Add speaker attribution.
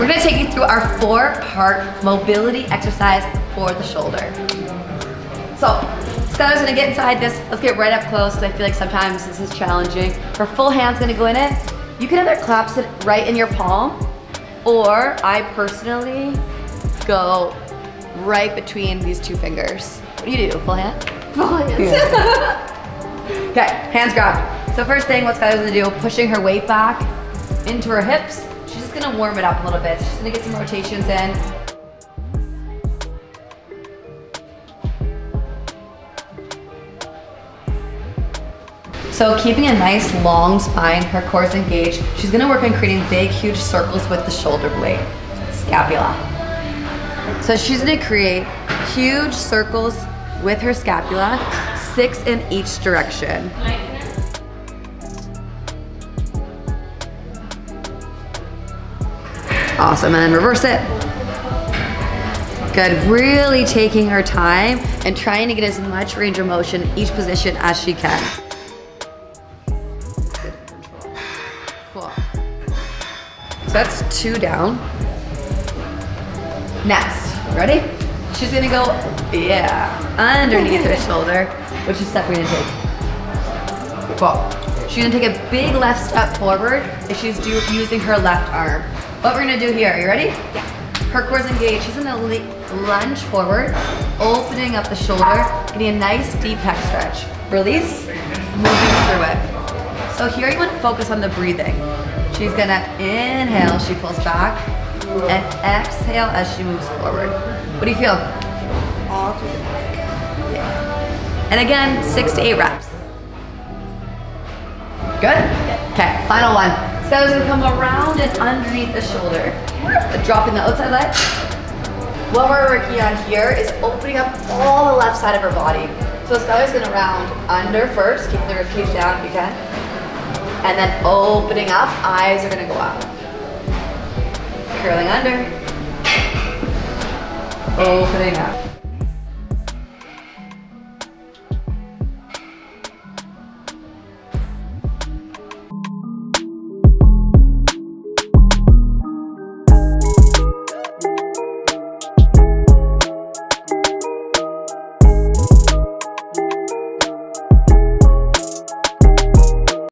Speaker 1: we're gonna take you through our four part mobility exercise for the shoulder. So, Skylar's gonna get inside this. Let's get right up close because I feel like sometimes this is challenging. Her full hand's gonna go in it. You can either clasp it right in your palm or I personally go right between these two fingers. What do you do, full hand?
Speaker 2: Full hands.
Speaker 1: Okay, hands grabbed. So first thing, what Skylar's gonna do, pushing her weight back into her hips. Just gonna warm it up a little bit. Just gonna get some rotations in. So keeping a nice long spine, her core is engaged. She's gonna work on creating big, huge circles with the shoulder blade, scapula. So she's gonna create huge circles with her scapula, six in each direction. Awesome, and then reverse it. Good, really taking her time and trying to get as much range of motion in each position as she can. Cool. So that's two down. Next, ready? She's gonna go, yeah, underneath her shoulder, which is step we're gonna take. Cool. She's gonna take a big left step forward if she's do, using her left arm. What we're gonna do here, are you ready? Yeah. Her core's engaged. She's gonna lunge forward, opening up the shoulder, getting a nice deep pec stretch. Release, moving through it. So here you wanna focus on the breathing. She's gonna inhale, she pulls back, and exhale as she moves forward. What do you feel?
Speaker 2: All through the back.
Speaker 1: Yeah. And again, six to eight reps. Good? Okay, final one. Skylar's gonna come around and underneath the shoulder. Dropping the outside leg. What we're working on here is opening up all the left side of her body. So Skylar's gonna round under first, keeping the ribcage down if you can. And then opening up, eyes are gonna go out. Curling under. Opening up.